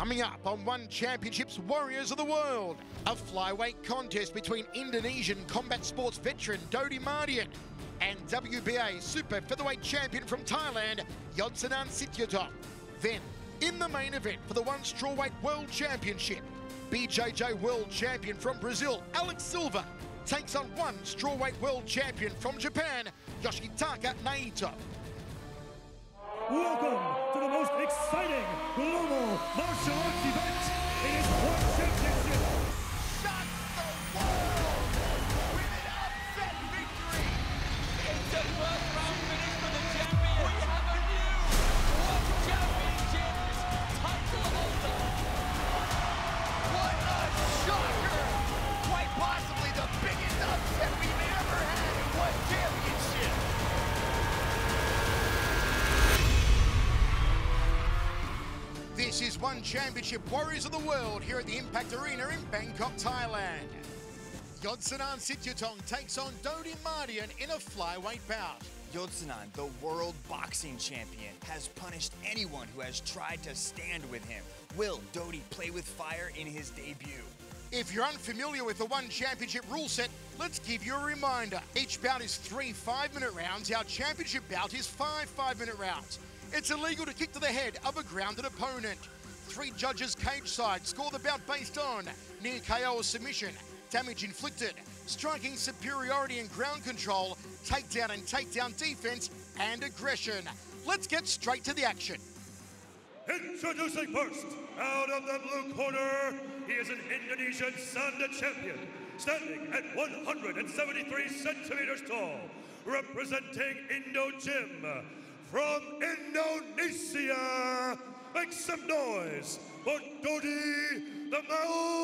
Coming up on One Championship's Warriors of the World, a flyweight contest between Indonesian combat sports veteran Dodi Mardian and WBA super featherweight champion from Thailand, Yodsanan Sityodtong. Then, in the main event for the one strawweight world championship, BJJ world champion from Brazil, Alex Silva, takes on one strawweight world champion from Japan, Yoshitaka Naito. Welcome exciting global martial arts event. It is One Championship Warriors of the World here at the Impact Arena in Bangkok, Thailand. Yodsanan Sityodtong takes on Dodi Mardian in a flyweight bout. Yodsanan, the world boxing champion, has punished anyone who has tried to stand with him. Will Dodi play with fire in his debut? If you're unfamiliar with the One Championship rule set, let's give you a reminder. Each bout is three five minute rounds. Our championship bout is five five minute rounds. It's illegal to kick to the head of a grounded opponent. Three judges cage side score the bout based on near KO or submission, damage inflicted, striking superiority and ground control, takedown and takedown defense, and aggression. Let's get straight to the action. Introducing first, out of the blue corner, he is an Indonesian Sanda champion, standing at 173 centimeters tall, representing Indo Gym from Indonesia. Make some noise for Dodi the Maung.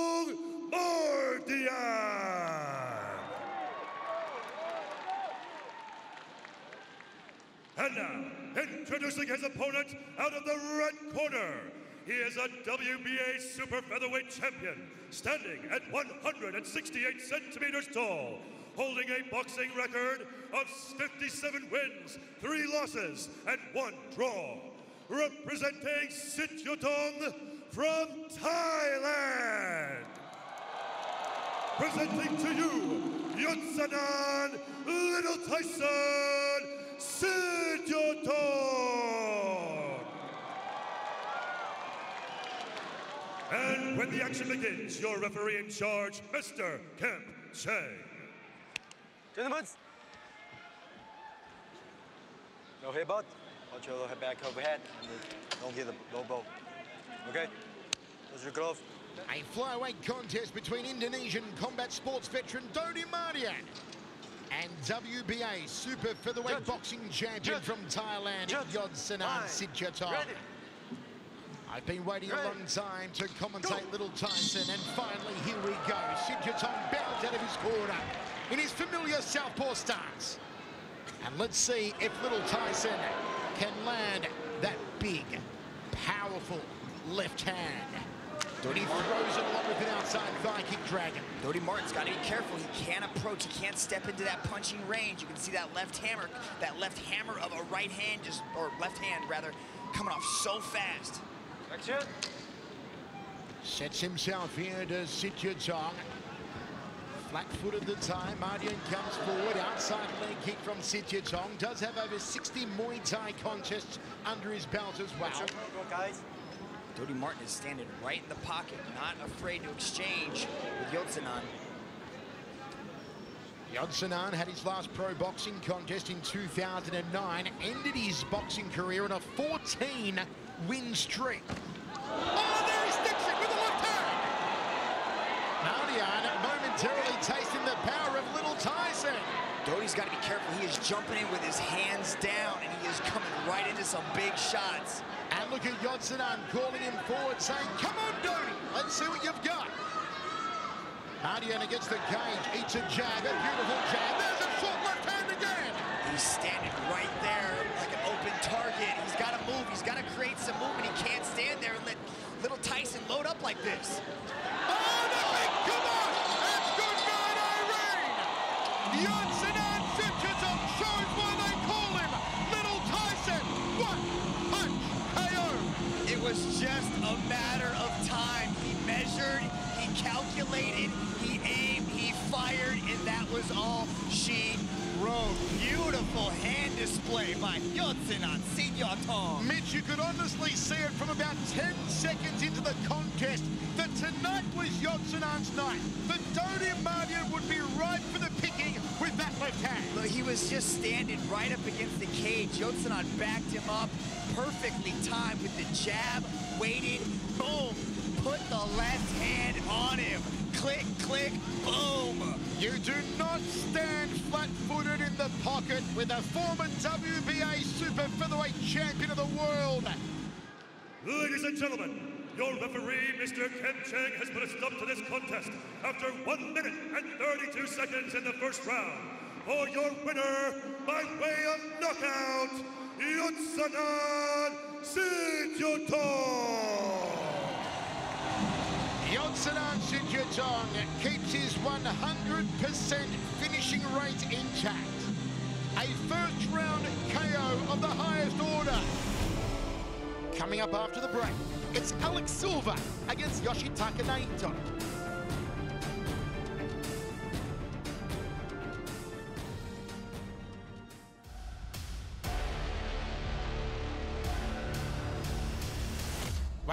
And now, introducing his opponent out of the red corner. He is a WBA super featherweight champion, standing at 168 centimeters tall, holding a boxing record of 57 wins, 3 losses, and 1 draw. Representing Sityodtong from Thailand. Presenting to you, Yotsanan Little Tyson Sityodtong. And when the action begins, your referee in charge, Mr. Kemp Che. Gentlemen, no headbutt. Your head back overhead. and Don't get the low blow. Okay? Those your gloves. A flyweight contest between Indonesian combat sports veteran Dodi Mardian and WBA super featherweight Judge. boxing champion Judge. from Thailand. Yodsanan Fine. Sityodtong. I've been waiting a long time to commentate Go. Little Tyson, and finally here we go. Sityodtong bounds out of his corner in his familiar southpaw stance. And let's see if Little Tyson can land that big, powerful left hand. He throws it along with an outside thigh kick dragon. Dodi Mardian's got to be careful. He can't approach. He can't step into that punching range. You can see that left hammer, that left hammer of a right hand, just or left hand rather, coming off so fast. Action. Sets himself here to Sityodtong. Flat-footed the time, Mardian comes forward, outside leg kick from Sityodtong. Does have over 60 Muay Thai contests under his belt as well. Guys. Dodi Mardian is standing right in the pocket, not afraid to exchange with Yotsanan. Yodsanan had his last pro boxing contest in 2009, ended his boxing career on a 14-win streak. Oh, there he sticks it with the left hand! Mardian momentarily tasting the power of Little Tyson. Dodi's got to be careful. He is jumping in with his hands down, and he is coming right into some big shots. And look at Yodsanan calling him forward, saying, come on, Dodi, let's see what you've got. Mardian against the cage, eats a jab, a beautiful jab. There's a short left hand again. He's standing right there like an open target. He's got to move. He's got to create some movement. He can't stand there and let little Tyson load up like this. Oh, measured, he calculated, he aimed, he fired, and that was all she wrote. Beautiful hand display by Yotsunan Senior Tom. Mitch, you could honestly see it from about 10 seconds into the contest that tonight was Yotsunan's night. The Dodi Mardian would be ripe for the picking with that left hand. Look, he was just standing right up against the cage. Yotsunan backed him up, perfectly timed with the jab, waited, boom, put the left hand on him. Click, click, boom. You do not stand flat-footed in the pocket with a former WBA super featherweight champion of the world. Ladies and gentlemen, your referee, Mr. Ken Chang, has put a stop to this contest after 1 minute and 32 seconds in the first round. For your winner, by way of knockout, Yotsunan Sityodtong! Yotsunan Sityodtong keeps his 100% finishing rate intact. A first round KO of the highest order. Coming up after the break, it's Alex Silva against Yoshitaka Naito.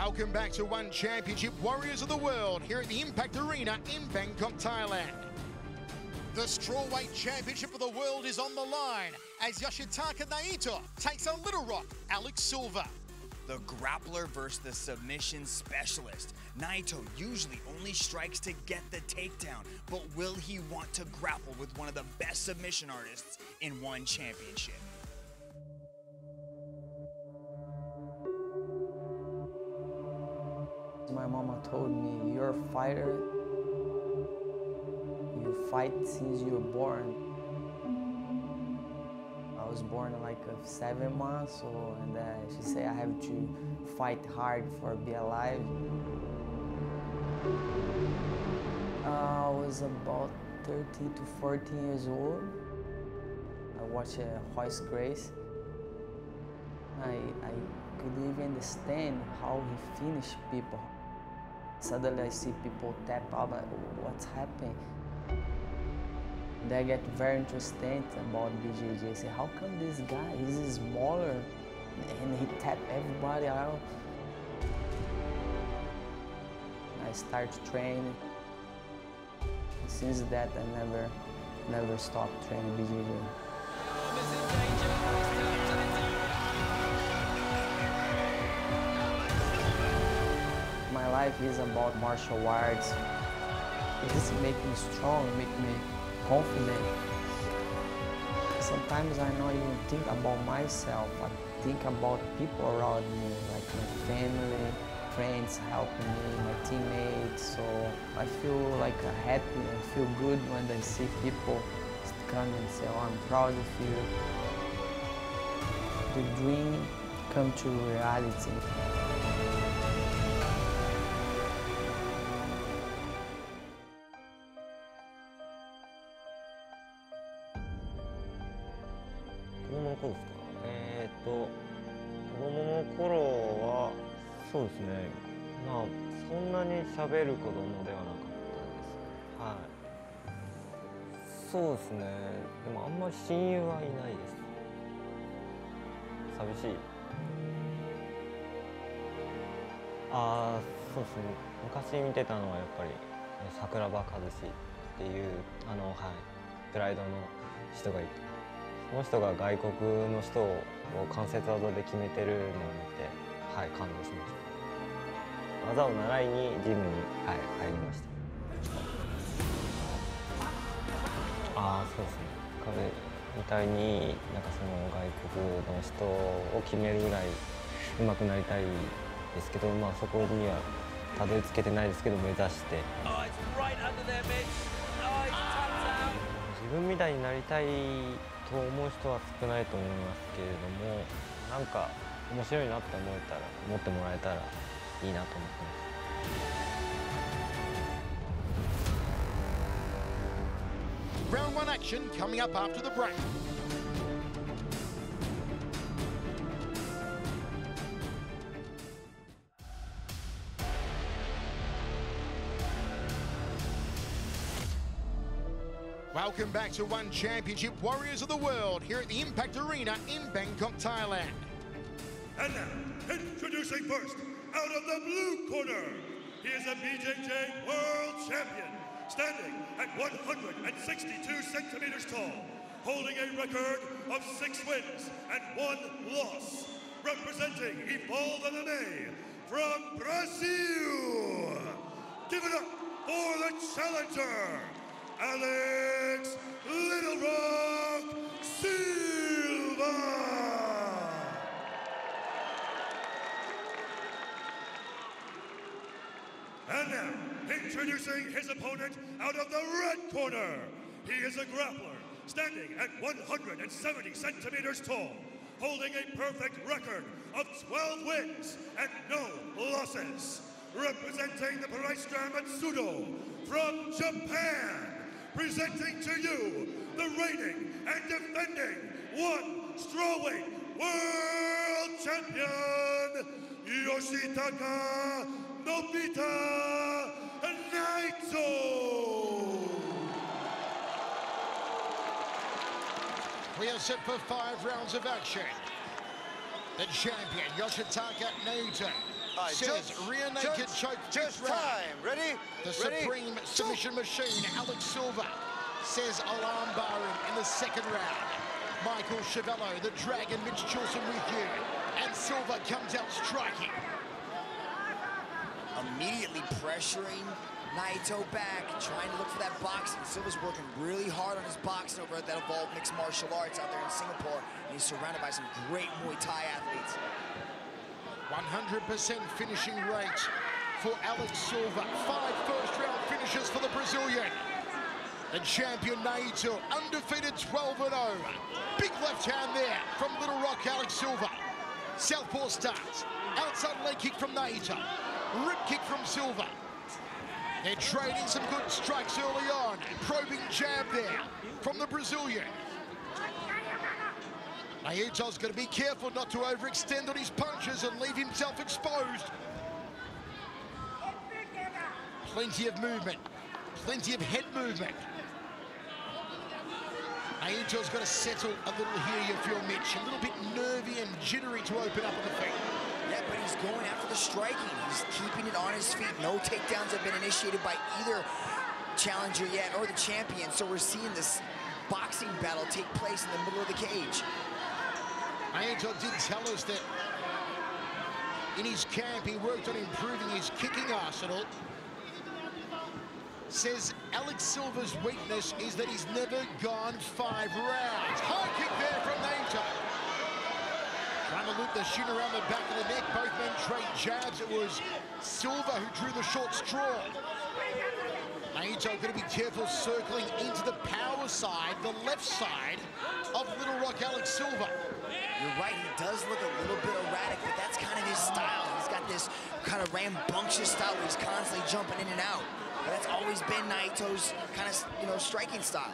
Welcome back to One Championship Warriors of the World here at the Impact Arena in Bangkok, Thailand. The Strawweight Championship of the World is on the line as Yoshitaka Naito takes on Little Rock, Alex Silva. The grappler versus the submission specialist. Naito usually only strikes to get the takedown, but will he want to grapple with one of the best submission artists in one championship? Told me, you're a fighter. You fight since you were born. I was born like seven months old, and uh, she said I have to fight hard for be alive. Uh, I was about 13 to 14 years old. I watched uh, Royce Gracie. I, I could even understand how he finished people. Suddenly I see people tap out, what's happening? They get very interested about BJJ. I say, how come this guy, he's smaller and he tap everybody out? I start training. Since that, I never, never stopped training BJJ. Life is about martial arts. It's make me strong, make me confident. Sometimes I don't even think about myself. I think about people around me, like my family, friends helping me, my teammates. So I feel like happy and feel good when I see people come and say, oh, I'm proud of you. The dream come to reality. なに喋る子供ではなかったですはい。そうですね。でもあんまり親友はいないです。寂しい。ああそうですね。昔見てたのはやっぱり桜庭和志っていうあのはい。プライドの人がいて。その人が外国の人を関節技で決めてるのを見てはい感動しました。技を習いにジムに、はい、入りました。ああそうですね。彼みたいになんかその外国の人を決めるぐらい上手くなりたいですけどまあそこにはたどり着けてないですけど目指して。自分みたいになりたいと思う人は少ないと思いますけれどもなんか面白いなって思えたら思ってもらえたらいいなと思ってます。 Round one action coming up after the break. Welcome back to One Championship Warriors of the World here at the Impact Arena in Bangkok, Thailand. And now, introducing first, out of the blue corner, he is a BJJ World Champion, standing at 162 centimeters tall, holding a record of six wins and one loss, representing Evolve MMA from Brazil. Give it up for the challenger, Alex Little Rock Silva. And now, introducing his opponent out of the red corner. He is a grappler, standing at 170 centimeters tall, holding a perfect record of 12 wins and no losses. Representing the Paraestra Matsudo from Japan, presenting to you the reigning and defending one strawweight world champion, Yoshitaka Nobita Naito. We are set for five rounds of action. The champion, Yoshitaka Naito, All right, says just- rear naked just- choke Just fifth round. time. Ready? The Ready? supreme submission machine, Alex Silva, says alarm barring in the second round. Michael Schiavello, the Dragon, Mitch Chilson with you. And Silva comes out striking. Immediately pressuring Naito back, trying to look for that boxing. Silva's working really hard on his boxing over at that Evolved Mixed Martial Arts out there in Singapore. And he's surrounded by some great Muay Thai athletes. 100% finishing rate for Alex Silva. Five first-round finishes for the Brazilian. The champion Naito, undefeated 12-0. Big left hand there from Little Rock, Alex Silva. Southpaw starts. Outside leg kick from Naito. Rip kick from Silva. They're trading some good strikes early on. Probing jab there from the Brazilian. Naito's got to be careful not to overextend on his punches and leave himself exposed. Plenty of movement, plenty of head movement. Naito's got to settle a little here, you feel, Mitch. A little bit nervy and jittery to open up on the feet. He's going after the striking. He's keeping it on his feet. No takedowns have been initiated by either challenger yet or the champion. So we're seeing this boxing battle take place in the middle of the cage. Angel did tell us that in his camp he worked on improving his kicking arsenal. Says Alex Silva's weakness is that he's never gone five rounds. High kick. To loop the shin around the back of the neck. Both men trade jabs. It was Silva who drew the short straw. Naito going to be careful circling into the power side, the left side of Little Rock Alex Silva. You're right, he does look a little bit erratic, but that's kind of his style. He's got this kind of rambunctious style where he's constantly jumping in and out. But that's always been Naito's kind of, you know, striking style.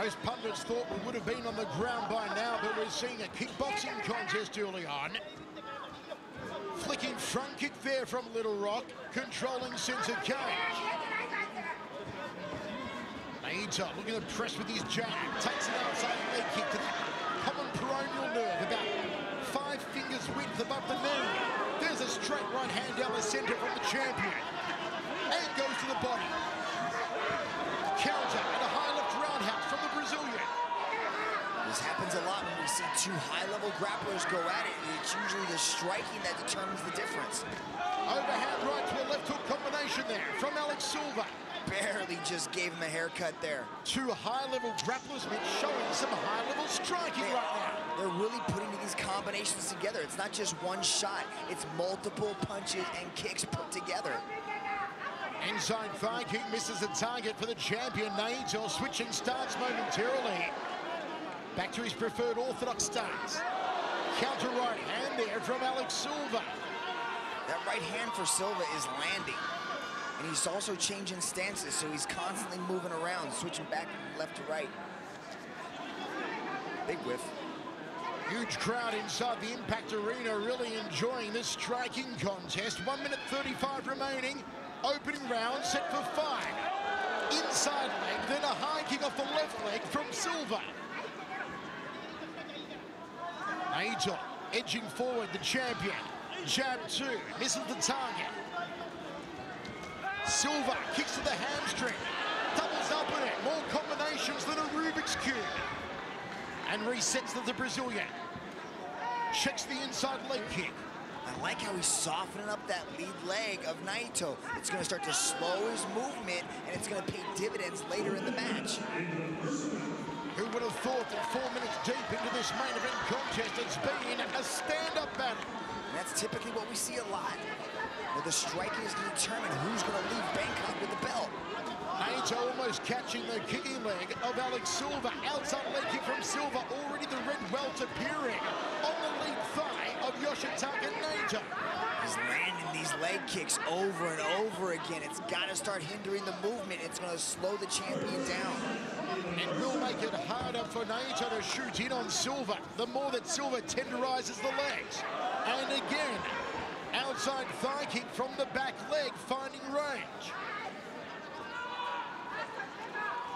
Most pundits thought we would have been on the ground by now, but we're seeing a kickboxing contest early on. Flicking front kick there from Little Rock, controlling center cage. Naito looking to press with his jab, takes an outside leg kick to the common peroneal nerve, about five fingers width above the knee. There's a straight right hand down the center from the champion. And goes to the body. Counter and a high left roundhouse from the Brazilian. This happens a lot when we see two high-level grapplers go at it. And it's usually the striking that determines the difference. Overhand right to a left hook combination there from Alex Silva. Barely just gave him a haircut there. Two high-level grapplers, Mitch, showing some high-level striking They- right now. They're really putting these combinations together. It's not just one shot. It's multiple punches and kicks put together. Inside thigh kick misses the target for the champion. Naito switching starts momentarily. Back to his preferred orthodox stance. Counter right hand there from Alex Silva. That right hand for Silva is landing. And he's also changing stances, so he's constantly moving around, switching back left to right. Big whiff. Huge crowd inside the Impact Arena really enjoying this striking contest. One minute 35 remaining. Opening round set for five. Inside leg, then a high kick off the left leg from Silva. Naito edging forward, the champion. Jab two, misses the target. Silva kicks to the hamstring. Doubles up in it. More combinations than a Rubik's Cube. And resets to the Brazilian. Checks the inside leg kick. I like how he's softening up that lead leg of Naito. It's going to start to slow his movement, and it's going to pay dividends later in the match. Who would have thought that four minutes deep into this main event contest, it's been a stand-up battle. And that's typically what we see a lot. Where the striking is going to determine who's going to leave Bangkok with the belt. Naito almost catching the kicking leg of Alex Silva. Outside leg kick from Silva. Already the red welt appearing on the lead thigh of Yoshitaka Naito. He's landing these leg kicks over and over again. It's got to start hindering the movement. It's going to slow the champion down. It will make it harder for Naito to shoot in on Silva. The more that Silva tenderizes the legs. And again, outside thigh kick from the back leg, finding range.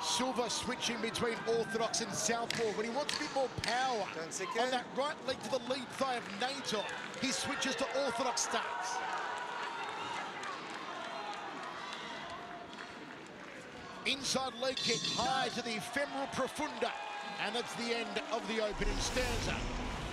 Silva switching between orthodox and southpaw, but he wants a bit more power. On that right leg to the lead thigh of Naito, he switches to orthodox stance. Inside leg kick high to the femoral profunda. And that's the end of the opening stanza.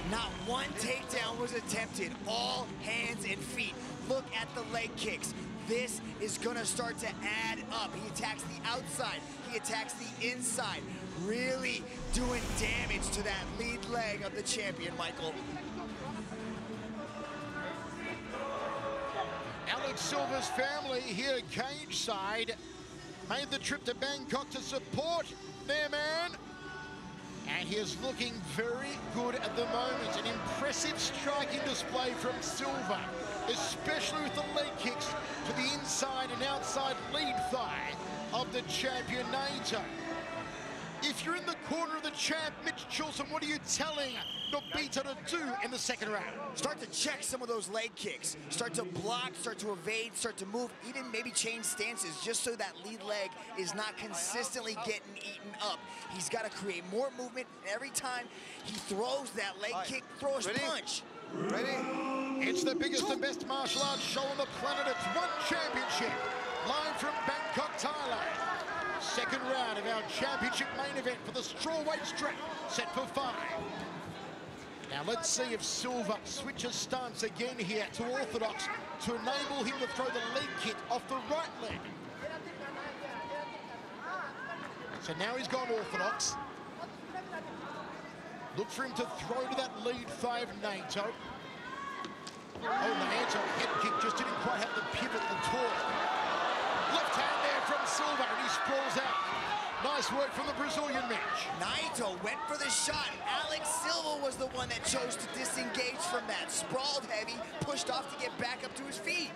Not one takedown was attempted. All hands and feet. Look at the leg kicks. This is gonna start to add up. He attacks the outside, he attacks the inside, really doing damage to that lead leg of the champion, Michael. Alex Silva's family here cage side made the trip to Bangkok to support their man. And he is looking very good at the moment. An impressive striking display from Silva, especially with the leg kicks to the inside and outside lead thigh of the champion Naito. If you're in the corner of the champ, Mitch Chilson, what are you telling Nobita to do in the second round? Start to check some of those leg kicks. Start to block, start to evade, start to move, even maybe change stances just so that lead leg is not consistently getting eaten up. He's got to create more movement. Every time he throws that leg kick, throw his punch. Ready? It's the biggest and best martial arts show on the planet. It's one championship. Live from Bangkok, Thailand. Second round of our championship main event for the strawweight strap, set for five. Now let's see if Silva switches stance again here to orthodox to enable him to throw the leg kick off the right leg. So now he's gone orthodox. Look for him to throw to that lead five, of Naito. Oh, Naito head kick just didn't quite have the pivot, the torque. Left hand from Silva, and he sprawls out. Nice work from the Brazilian Mitch. Naito went for the shot. Alex Silva was the one that chose to disengage from that. Sprawled heavy, pushed off to get back up to his feet.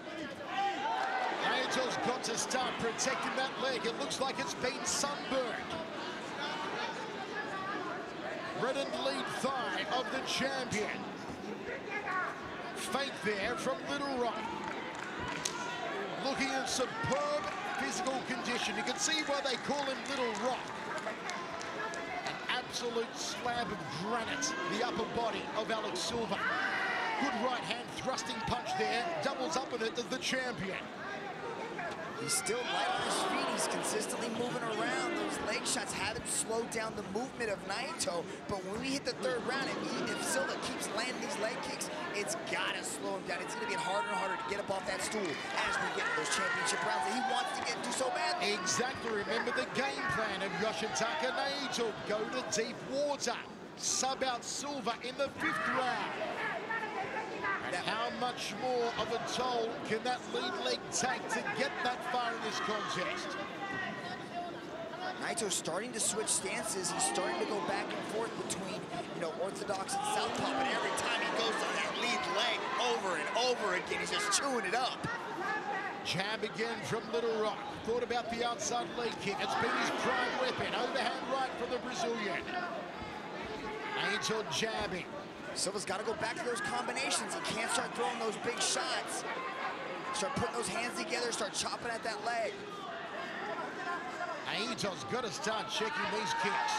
Naito's got to start protecting that leg. It looks like it's been sunburned. Reddened lead thigh of the champion. Fake there from Little Rock. Looking in superb physical condition. You can see why they call him Little Rock. An absolute slab of granite, the upper body of Alex Silva. Good right hand thrusting punch there. Doubles up in it to the champion. He's still light on his feet. He's consistently moving around. Those leg shots haven't slowed down the movement of Naito. But when we hit the third round, if, if Silva keeps landing these leg kicks, it's got to slow him down. It's going to get harder and harder to get up off that stool as we get to those championship rounds that he wants to get to so badly. Exactly. Remember the game plan of Yoshitaka Naito. Go to deep water. Sub out Silva in the fifth round. How much more of a toll can that lead leg take to get that far in this contest? Naito's starting to switch stances. He's starting to go back and forth between, you know, orthodox and southpaw. But every time he goes to that lead leg over and over again, he's just chewing it up. Jab again from Little Rock. Thought about the outside leg kick. It's been his prime weapon. Overhand right from the Brazilian. Naito jabbing. Silva's got to go back to those combinations. He can't start throwing those big shots. Start putting those hands together, start chopping at that leg. Naito's got to start checking these kicks.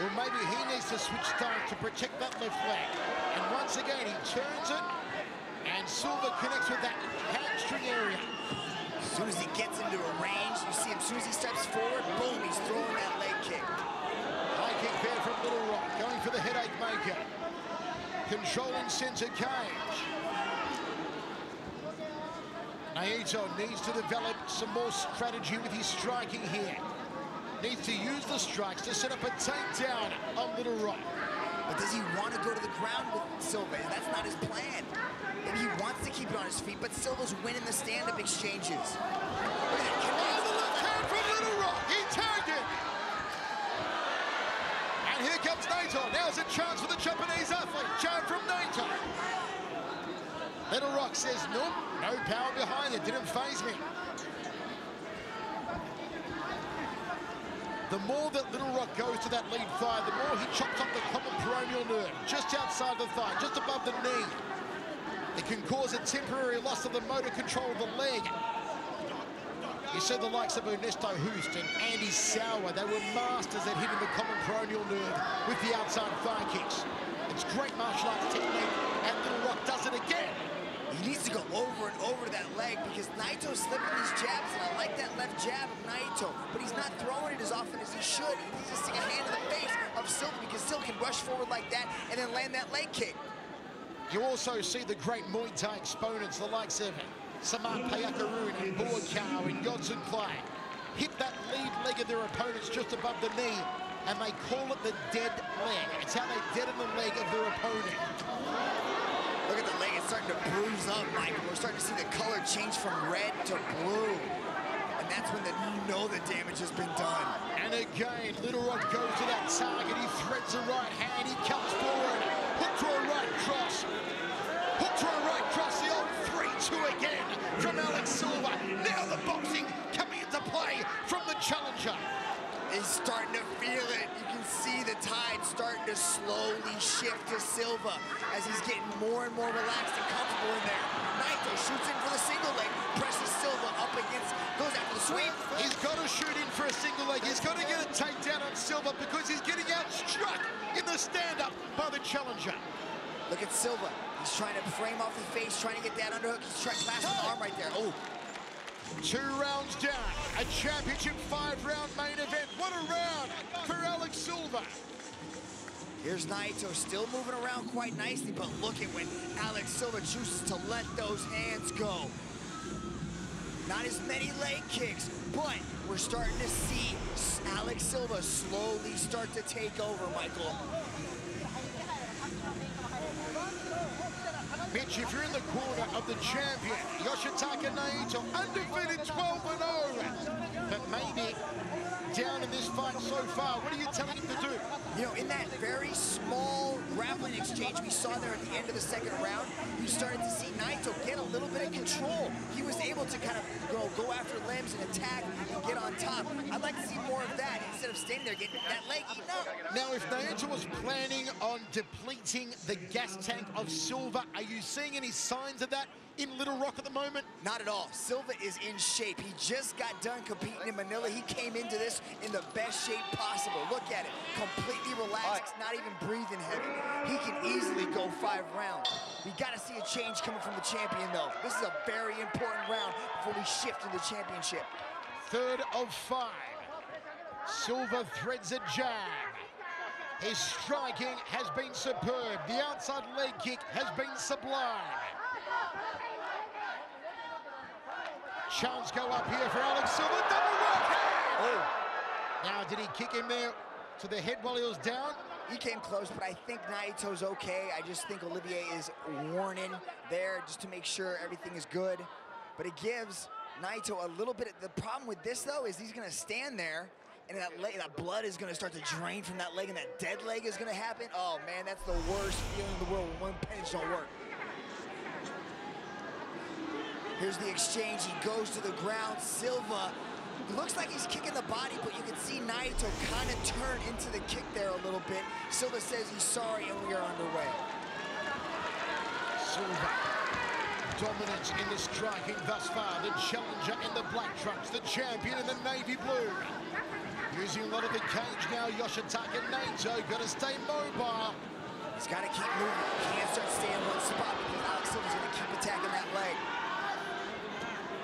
Or maybe he needs to switch stance to protect that left leg. And once again, he turns it, and Silva connects with that hamstring area. As soon as he gets into a range, you see him, as soon as he steps forward, boom, he's throwing that leg kick. High kick there from Little Rock, going for the headache maker. Controlling center cage. Naito needs to develop some more strategy with his striking here. Needs to use the strikes to set up a takedown on Little Rock. But does he want to go to the ground with Silva? That's not his plan. Maybe he wants to keep it on his feet, but Silva's winning the stand-up exchanges. Look at that Oh, left hand from Little Rock. He tagged it. Here comes Naito. Now's a chance for the Japanese athlete. Jab from Naito. Little Rock says, nope, no power behind it. Didn't faze me. The more that Little Rock goes to that lead thigh, the more he chops up the common peroneal nerve, just outside the thigh, just above the knee. It can cause a temporary loss of the motor control of the leg. You see the likes of Ernesto Hoost and Andy Souwer, they were masters at hitting the common peroneal nerve with the outside thigh kicks. It's great martial arts technique, and Little Rock does it again. He needs to go over and over that leg because Naito's slipping these jabs, and I like that left jab of Naito, but he's not throwing it as often as he should. He needs to stick a hand in the face of Silva because Silva can rush forward like that and then land that leg kick. You also see the great Muay Thai exponents, the likes of Samart Payakaroon and Buakaw and Godson Clay, hit that lead leg of their opponents just above the knee, and they call it the dead leg. It's how they deaden the leg of their opponent. Look at the leg, it's starting to bruise up, Michael. We're starting to see the color change from red to blue. And that's when the, you know the damage has been done. And again, Little Rock goes to that target. He threads the right hand. He comes forward. Hook to a right cross. Hook to a right cross. The 3-2 again from Alex Silva. Now the boxing coming into play from the challenger. He's starting to feel it. You can see the tide starting to slowly shift to Silva as he's getting more and more relaxed and comfortable in there. Naito shoots in for the single leg, presses Silva up against, goes after the sweep. He's got to shoot in for a single leg. He's got to get a takedown on Silva because he's getting outstruck in the stand-up by the challenger. Look at Silva. He's trying to frame off the face, trying to get that underhook. He's trying to clasp the arm right there. Oh, Two rounds down, a championship five-round main event. What a round for Alex Silva. Here's Naito still moving around quite nicely, but look at when Alex Silva chooses to let those hands go. Not as many leg kicks, but we're starting to see Alex Silva slowly start to take over, Michael. Mitch, if you're in the corner of the champion, Yoshitaka Naito, undefeated 12-0, but maybe down in this fight so far, what are you telling him to do? You know, in that very small grappling exchange we saw there at the end of the second round, you started to see Naito get a little bit of control. He was able to kind of go, go after limbs and attack and get on top. I'd like to see more of that instead of standing there getting that leg eaten up. Now, if Naito was planning on depleting the gas tank of Silva, are you seeing any signs of that in Little Rock at the moment? Not at all. Silva is in shape. He just got done competing in Manila. He came into this in the best shape possible. Look at it. Completely relaxed, not even breathing heavy. He can easily go five rounds. We got to see a change coming from the champion, though. This is a very important round before we shift to the championship. Third of five. Silva threads a jab. His striking has been superb. The outside leg kick has been sublime. Chance go up here for Alex Silva. Double right hand. Oh, Now, did he kick him there to the head while he was down? he came close, but I think Naito's okay. I just think Olivier is warning there just to make sure everything is good. But it gives Naito a little bit. The problem with this, though, is he's going to stand there, and that, leg, that blood is going to start to drain from that leg, and that dead leg is going to happen. Oh, man, that's the worst feeling in the world when one pinch don't work. Here's the exchange. He goes to the ground. Silva looks like he's kicking the body, but you can see Naito kind of turn into the kick there a little bit. Silva says he's sorry, and we are underway. Silva. Dominance in the striking thus far. The challenger in the black trunks. The champion in the navy blue. Using a lot of the cage now, Yoshitaka Naito. Got to stay mobile. He's got to keep moving. He can't start staying in one spot because Alex Silva's going to keep attacking that leg.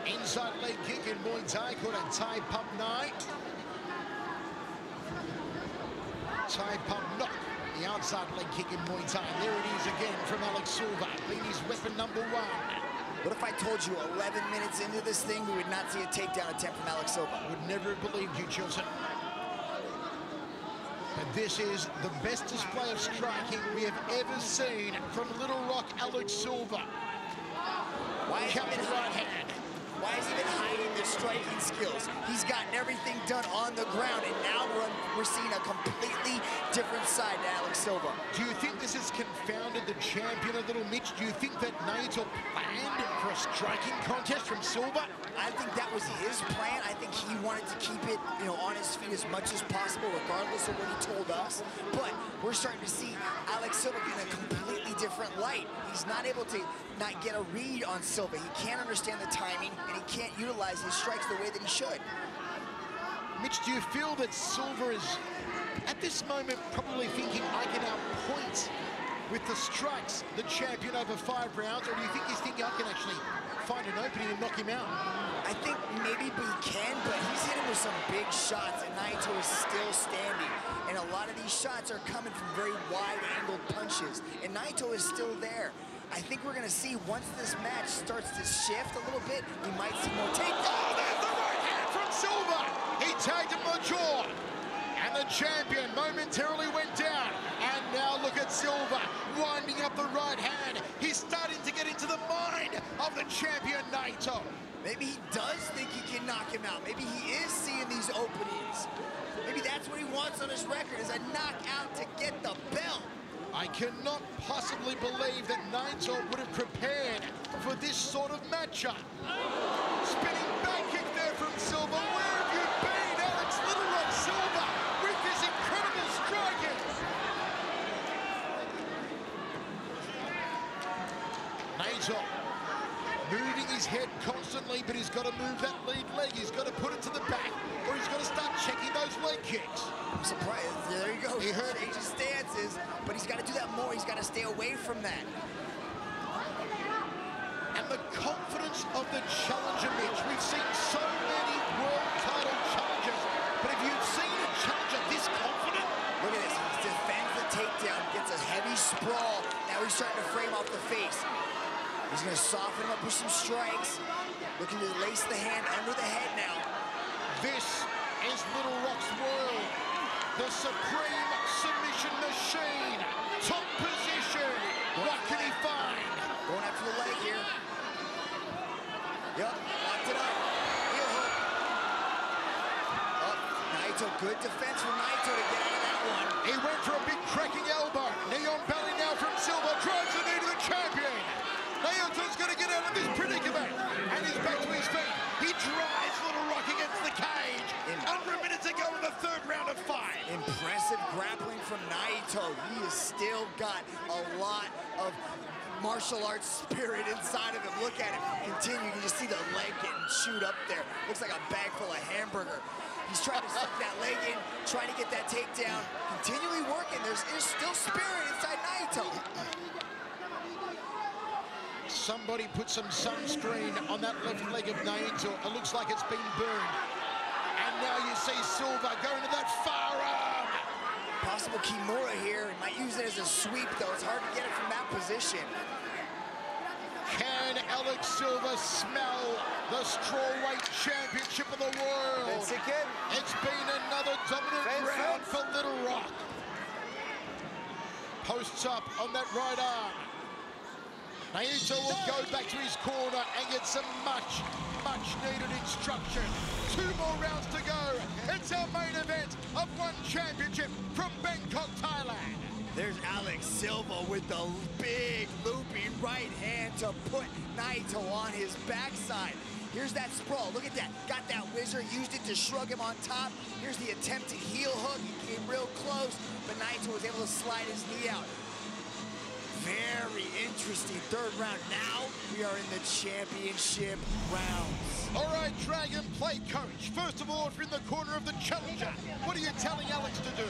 Inside leg kick in Muay Thai called a Thai pump nine. Thai pump knock. The outside leg kick in Muay Thai. There it is again from Alex Silva. Being his weapon number one. What if I told you 11 minutes into this thing, we would not see a takedown attempt from Alex Silva? I Would never have believed you, Chilson. This is the best display of striking we have ever seen from Little Rock Alex Silva. Why has he Counter been right hand. He been hiding the striking skills? He's gotten everything done on the ground, and now we're, we're seeing a completely different side to Alex Silva. Do you think this has confounded the champion a little, Mitch? Do you think that Naito planned for a striking contest from Silva? I think that was his plan. I think he wanted to keep it, you know, on his feet as much as possible, regardless of what he told us. But we're starting to see Alex Silva in a completely different light. He's not able to not get a read on Silva. He can't understand the timing, and he can't utilize his strikes the way that he should. Mitch, do you feel that Silva is, at this moment, probably thinking, I can outpoint with the strikes the champion over five rounds, or do you think he's thinking, I can actually find an opening and knock him out? I think maybe he can, but he's hitting with some big shots, and Naito is still standing. And a lot of these shots are coming from very wide-angled punches, and Naito is still there. I think we're gonna see once this match starts to shift a little bit, we might see more Oh, takedowns. there's the right hand from Silva. He tagged him on jaw. And the champion momentarily went down. And now look at Silva winding up the right hand. He's starting to get into the mind of the champion Naito. Maybe he does think he can knock him out. Maybe he is seeing these openings. Maybe that's what he wants on his record, is a knockout to get the belt. I cannot possibly believe that Naito would have prepared for this sort of matchup. Spinning back kick there from Silva. Where have you been, Alex Little Rock Silva, with this incredible striking? Naito his head constantly, but he's got to move that lead leg. He's got to put it to the back, or he's got to start checking those leg kicks. I'm surprised. There you go. He hurt Change his stances, but he's got to do that more. He's got to stay away from that. and the confidence of the challenger, Mitch. We've seen so many world title challengers, but have you've seen a challenger this confident? Look at this. He defends the takedown, gets a heavy sprawl. Now he's starting to frame off the face. He's to soften him up with some strikes. Looking to lace the hand under the head now. This is Little Rock's world. The supreme submission machine. Top position. What can he find? Going after the leg here. Yep, locked it up. Heel hook. Oh, Naito, good defense from Naito to get out of that one. He went for a big cracking elbow. Knee on belly now from Silva. Drives the knee to the champion. Naito's going to get out of this predicament. And he's back to his feet. He drives Little Rock against the cage. Under a minute to go in the third round of five. Impressive grappling from Naito. He has still got a lot of martial arts spirit inside of him. Look at him continue. You can just see the leg getting chewed up there. Looks like a bag full of hamburger. He's trying to suck that leg in, trying to get that takedown. Continually working. There's, there's still spirit inside Naito. Somebody put some sunscreen on that left leg of Naito. It looks like it's been burned. And now you see Silva going to that far arm. Possible Kimura here. He might use it as a sweep, though. It's hard to get it from that position. Can Alex Silva smell the strawweight championship of the world? It's been another dominant Fence, round fence. for Little Rock. Posts up on that right arm. Naito will go back to his corner and get some much, much needed instruction. Two more rounds to go. It's our main event of one championship from Bangkok, Thailand. There's Alex Silva with the big looping right hand to put Naito on his backside. Here's that sprawl. Look at that. Got that whizzer, used it to shrug him on top. Here's the attempt to heel hook. He came real close, but Naito was able to slide his knee out. Very interesting third round. Now we are in the championship rounds. All right, Dragon Play Coach. First of all, if you're in the corner of the challenger, what are you telling Alex to do?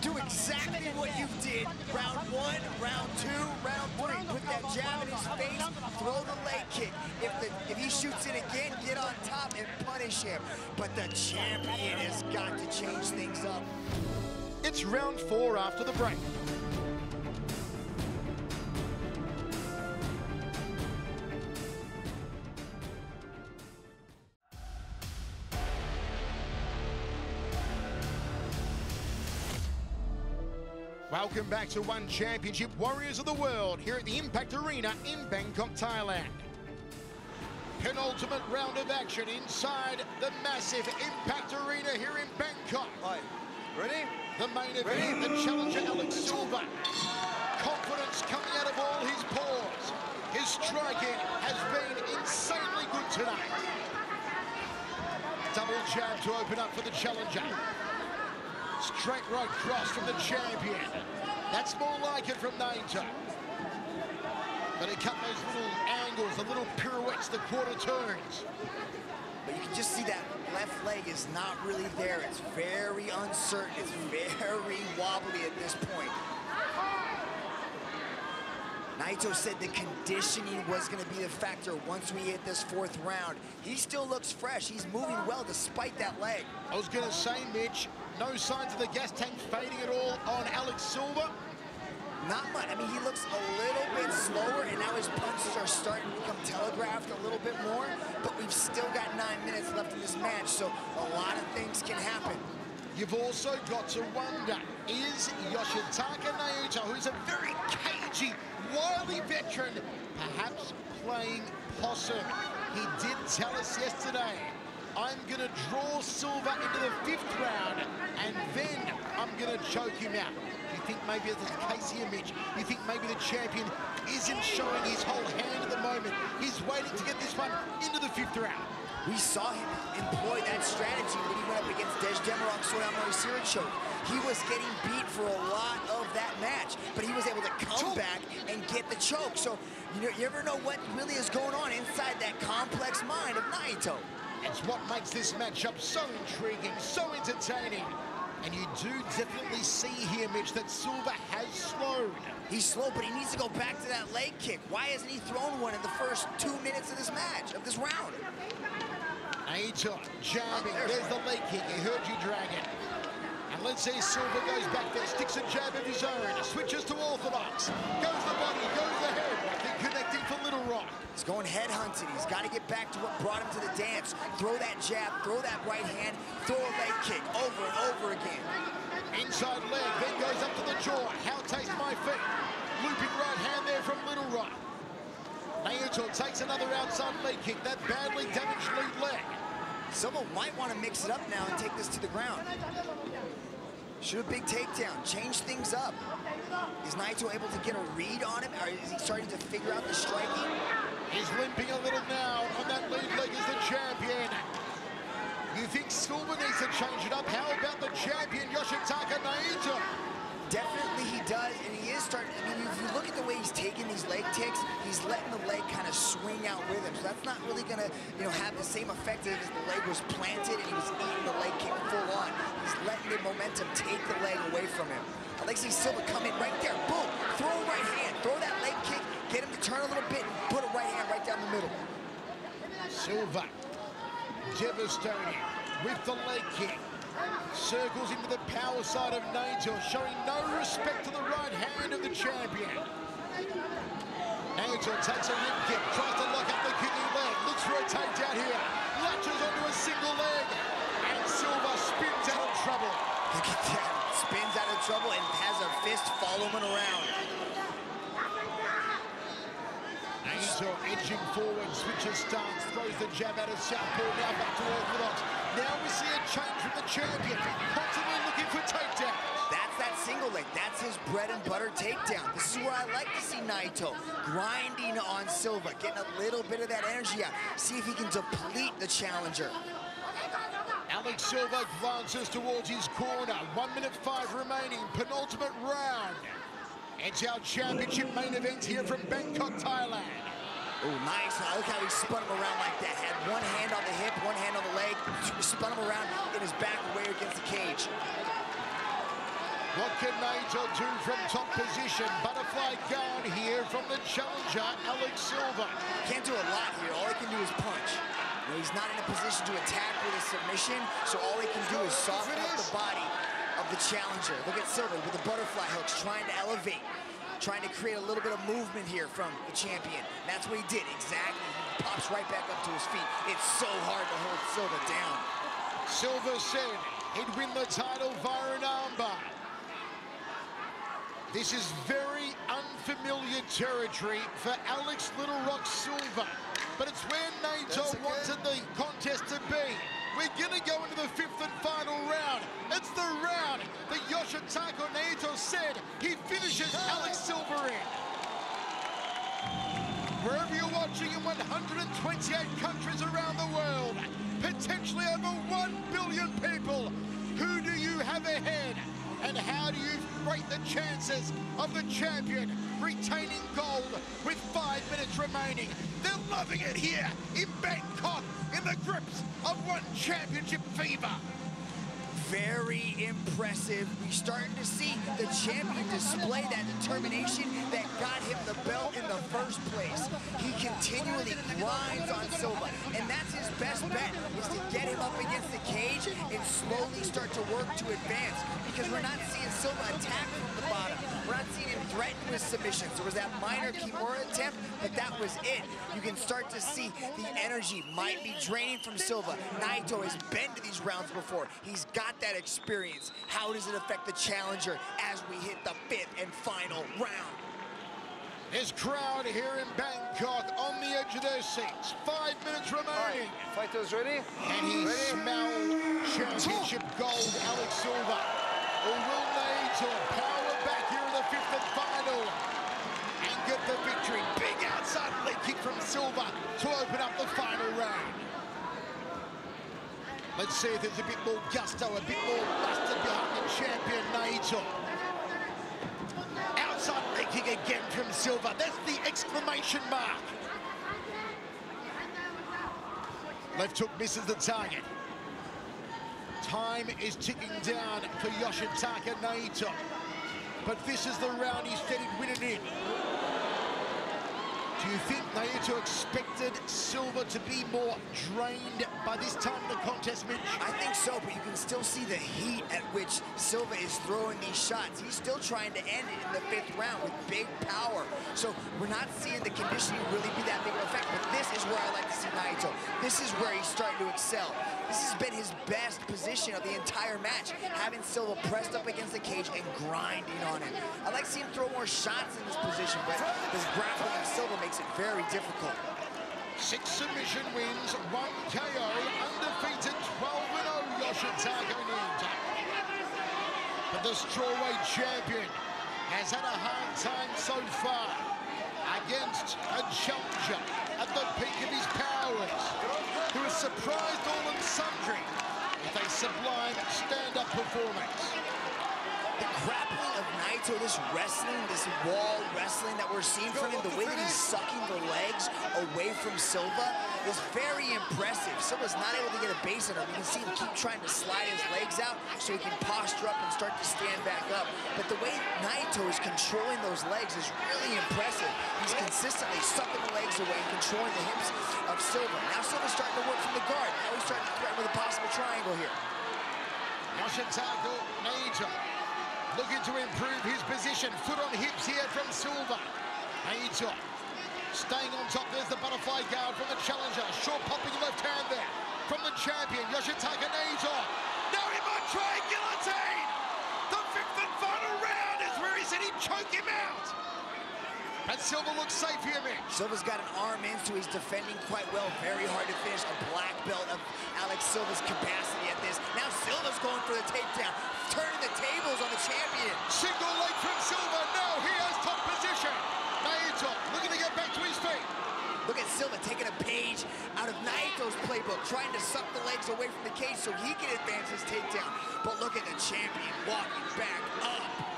Do exactly what you did. Round one, round two, round three. Put that jab in his face, throw the leg kick. If the if he shoots it again, get on top and punish him. But the champion has got to change things up. It's round four after the break. Welcome back to One Championship Warriors of the World here at the Impact Arena in Bangkok, Thailand. Penultimate round of action inside the massive Impact Arena here in Bangkok. Right, ready? The main event, the challenger Alex Silva. Confidence coming out of all his pores. His striking has been insanely good tonight. Double jab to open up for the challenger. Straight right cross from the champion. That's more like it from Naito. But he cut those little angles, the little pirouettes, the quarter turns. But you can just see that left leg is not really there. It's very uncertain. It's very wobbly at this point. Naito said the conditioning was going to be the factor once we hit this fourth round. He still looks fresh. He's moving well despite that leg. I was going to say, Mitch, no signs of the gas tank fading at all on Alex Silva. Not much. I mean, he looks a little bit slower, and now his punches are starting to become telegraphed a little bit more, but we've still got nine minutes left in this match, so a lot of things can happen. You've also got to wonder, is Yoshitaka Naito, who's a very cagey, wily veteran, perhaps playing possum? He did tell us yesterday, I'm going to draw Silva into the fifth round, and then I'm going to choke him out. Do you think maybe it's a case here, Mitch? You think maybe the champion isn't showing his whole hand at the moment? He's waiting to get this one into the fifth round. We saw him employ that strategy when he went up against Dejdamrong Sor Amnuaysirichoke. He was getting beat for a lot of that match, but he was able to come back and get the choke. So you, know, you never know what really is going on inside that complex mind of Naito. It's what makes this matchup so intriguing, so entertaining. And you do definitely see here, Mitch, that Silva has slowed. He's slow, but he needs to go back to that leg kick. Why hasn't he thrown one in the first two minutes of this match, of this round? Naito jabbing. Oh, there's, there's the leg kick. He heard you, Dragon. And let's say Silva goes back there, sticks a jab of his own, switches to orthodox. Goes the body, goes the head. I think connecting for Little Rock. He's going head hunting. He's got to get back to what brought him to the dance. Throw that jab, throw that right hand, throw a leg kick over and over again. Inside leg, then goes up to the jaw. How taste my feet. Looping right hand there from Little Rock. Naito takes another outside leg kick. That badly damaged lead leg. Someone might want to mix it up now and take this to the ground. Shoot a big takedown, change things up. Is Naito able to get a read on him? Or is he starting to figure out the striking? He's limping a little now on that lead leg as the champion. You think Silva needs to change it up? How about the champion, Yoshitaka Naito? Definitely he does, and he is starting, I mean, if you look at the way he's taking these leg kicks, he's letting the leg kind of swing out with him. So that's not really gonna, you know, have the same effect as the leg was planted and he was eating the leg kick full on. He's letting the momentum take the leg away from him. Alexi Silva come in right there, boom, throw a right hand, throw that leg kick, get him to turn a little bit, put a right hand right down the middle. Silva, devastating with the leg kick. Circles into the power side of Naito, showing no respect to the right hand of the champion. Naito takes a rib kick, tries to lock up the kicking leg, looks for a takedown here, latches onto a single leg, and Silva spins out of trouble. Look at that, spins out of trouble and has a fist following around. Naito edging forward, switches stance, throws the jab out of southpaw, now back to orthodox. Now we see a change from the champion, constantly looking for takedown. That's that single leg. That's his bread and butter takedown. This is where I like to see Naito grinding on Silva, getting a little bit of that energy out. See if he can deplete the challenger. Alex Silva glances towards his corner. One minute five remaining, penultimate round. It's our championship main event here from Bangkok, Thailand. Oh, nice. I look how he spun him around like that. Had one hand on the hip, one hand on the leg, spun him around in his back away against the cage. What can Naito do from top position? Butterfly guard here from the challenger, Alex Silva. Can't do a lot here. All he can do is punch. You know, he's not in a position to attack with a submission, so all he can do is soften up the body of the challenger. Look at Silva with the butterfly hooks, trying to elevate, trying to create a little bit of movement here from the champion. That's what he did, exactly. He pops right back up to his feet. It's so hard to hold Silva down. Silva said he'd win the title via an armbar. This is very unfamiliar territory for Alex Little Rock Silva, but it's where Naito wanted the contest to be. We're gonna go into the fifth and final round. It's the round that Yoshitaka Naito said he finishes Alex Silva in. Wherever you're watching in 128 countries around the world, potentially over 1 billion people, who do you have ahead? And how do you rate the chances of the champion retaining gold with five minutes remaining? They're loving it here in Bangkok in the grips of one championship fever. Very impressive. We're starting to see the champion display that determination that got him the belt in first place. He continually grinds on Silva, and that's his best bet, is to get him up against the cage and slowly start to work to advance, because we're not seeing Silva attack from the bottom. We're not seeing him threaten with submissions. There was that minor Kimura attempt, but that was it. You can start to see the energy might be draining from Silva. Naito has been to these rounds before. He's got that experience. How does it affect the challenger as we hit the fifth and final round? His crowd here in Bangkok on the edge of their seats. Five minutes remaining. Fighters ready? And he smelled championship gold, Alex Silva. Or will to power back here in the fifth and final and get the victory? Big outside leg kick from Silva to open up the final round. Let's see if there's a bit more gusto, a bit more luster behind the champion, Naito. Leg kick again from Silva. That's the exclamation mark. Left hook misses the target. Time is ticking down for Yoshitaka Naito. But this is the round he's said he'd win it in. Do you think Naito expected Silva to be more drained by this time in the contest, Mitch? I think so, but you can still see the heat at which Silva is throwing these shots. He's still trying to end it in the fifth round with big power. So we're not seeing the conditioning really be that big of an effect, but this is where I like to see Naito. This is where he's starting to excel. This has been his best position of the entire match, having Silva pressed up against the cage and grinding on him. I like seeing him throw more shots in this position, but this grappling of Silva makes it very difficult. Six submission wins, one KO, undefeated 12-0 Yoshitaka Naito. But the strawweight champion has had a hard time so far against a challenger at the peak of his powers, who has surprised all and sundry with a sublime stand-up performance. The grappling of Naito, this wrestling, this wall wrestling that we're seeing from him, the way that he's sucking the legs away from Silva is very impressive. Silva's not able to get a base on him. You can see him keep trying to slide his legs out so he can posture up and start to stand back up. But the way Naito is controlling those legs is really impressive. He's consistently sucking the legs away and controlling the hips of Silva. Now Silva's starting to work from the guard. Now he's starting to threaten with a possible triangle here. Yoshitaka Naito looking to improve his position. Foot on hips here from Silva. Naito staying on top. There's the butterfly guard from the challenger. Short popping left hand there from the champion, Yoshitaka Naito. Now he might try guillotine. The fifth and final round is where he said he'd choke him out. And Silva looks safe here, Mitch. Silva's got an arm in, so he's defending quite well. Very hard to finish. A black belt of Alex Silva's capacity at this. Now Silva's going for the takedown, turning the tables on the champion. Single leg from Silva. Now he has top position. Naito looking to get back to his feet. Look at Silva taking a page out of Naito's playbook, trying to suck the legs away from the cage so he can advance his takedown. But look at the champion walking back up.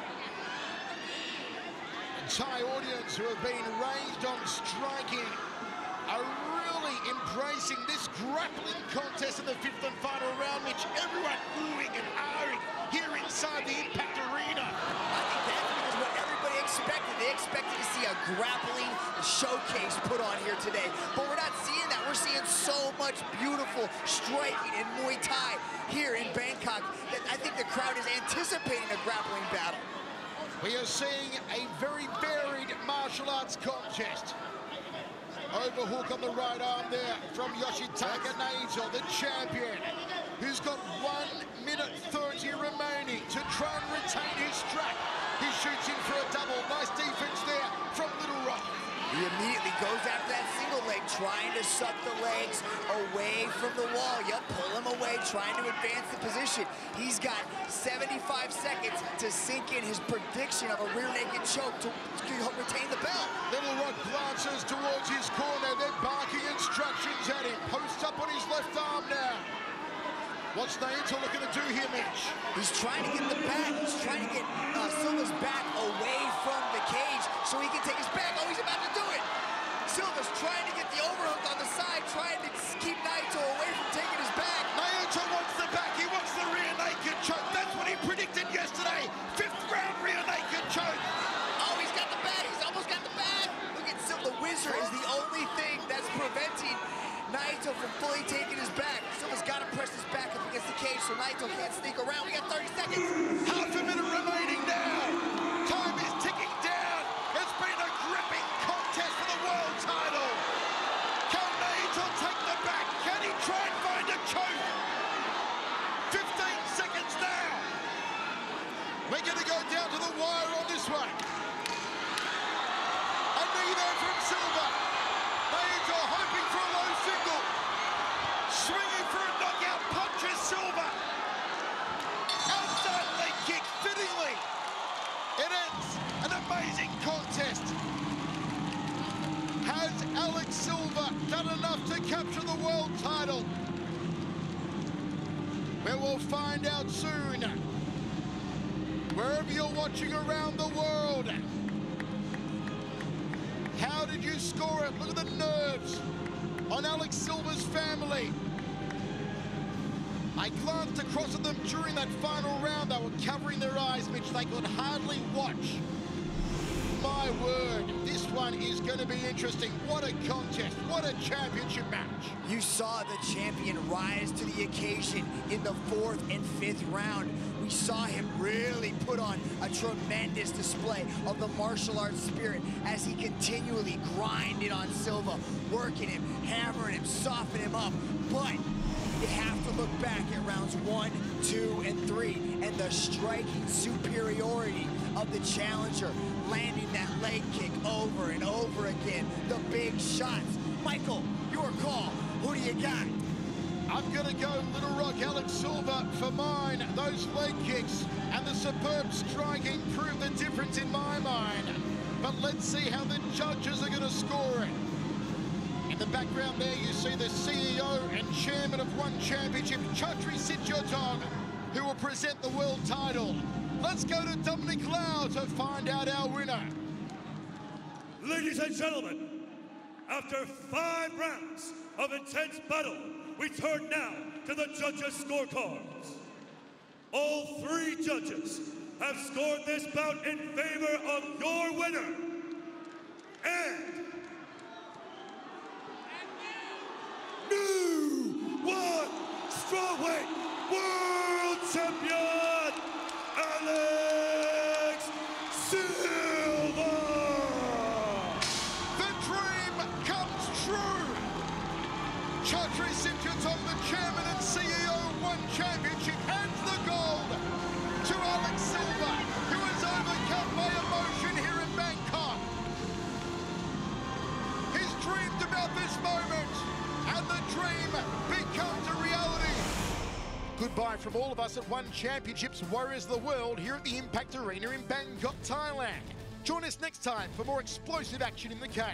Thai audience who have been raised on striking are really embracing this grappling contest in the fifth and final round, which everyone oohing and ahhing here inside the Impact Arena. I think that's because what everybody expected. They expected to see a grappling showcase put on here today. But we're not seeing that. We're seeing so much beautiful striking in Muay Thai here in Bangkok that I think the crowd is anticipating a grappling battle. We are seeing a very varied martial arts contest. Overhook on the right arm there from Yoshitaka Naito, the champion, who's got 1 minute 30 remaining to try and retain his strap. He shoots in for a double. Nice defense there from Little Rock. He immediately goes after that trying to suck the legs away from the wall. Yep, pull him away, trying to advance the position. He's got 75 seconds to sink in his prediction of a rear naked choke to retain the belt. Little Rock glances towards his corner. They're barking instructions at him. Post up on his left arm now. What's Naito looking to do here, Mitch? He's trying to get the back. He's trying to get uh, Silva's back away from the cage so he can take his back. Oh, he's about to do it. Silva's trying to get the overhook on the side, trying to keep Naito away from taking his back. Naito wants the back. He wants the rear naked choke. That's what he predicted yesterday. Fifth round rear naked choke. Oh, he's got the back. He's almost got the back. Look at Silva. The whizzer is the only thing that's preventing Naito from fully taking his back. Silva's got to press his back up against the cage so Naito can't sneak around. We got 30 seconds. Half a minute remaining now. Time is ticking down. It's been a gripping contest for the world title. Can Naito take the back? Can he try and find a choke? 15 seconds now. We're going to go down to the wire on this one. A knee there from Silva. Naito hoping for a low single. Swinging for a knockout punch is Silva. Outside leg kick, fittingly. It ends an amazing contest. Has Silva done enough to capture the world title? We will find out soon. Wherever you're watching around the world. How did you score it? Look at the nerves on Alex Silva's family. I glanced across at them during that final round. They were covering their eyes, which they could hardly watch. My word, this one is going to be interesting. What a contest. What a championship match. You saw the champion rise to the occasion in the fourth and fifth round. We saw him really put on a tremendous display of the martial arts spirit as he continually grinded on Silva, working him, hammering him, softening him up. But you have to look back at rounds one, two, and three, and the striking superiority of the challenger, landing that leg kick over and over again, the big shots. Michael, your call. Who do you got? I'm going to go Little Rock Alex Silva for mine. Those leg kicks and the superb striking prove the difference in my mind. But let's see how the judges are going to score it. In the background there, you see the CEO and chairman of One Championship, Chatri Sityodtong, who will present the world title. Let's go to Dominic Lau to find out our winner. Ladies and gentlemen, after five rounds of intense battle, we turn now to the judges' scorecards. All three judges have scored this bout in favor of your winner. And new one strawweight world champion, Alex Silva. The dream comes true. Chatri Sityodtong, the chairman and CEO of One Championship, hands the gold to Alex Silva, who is overcome by emotion here in Bangkok. He's dreamed about this moment, and the dream becomes a reality. Goodbye from all of us at One Championships Warriors of the World here at the Impact Arena in Bangkok, Thailand. Join us next time for more explosive action in the cage.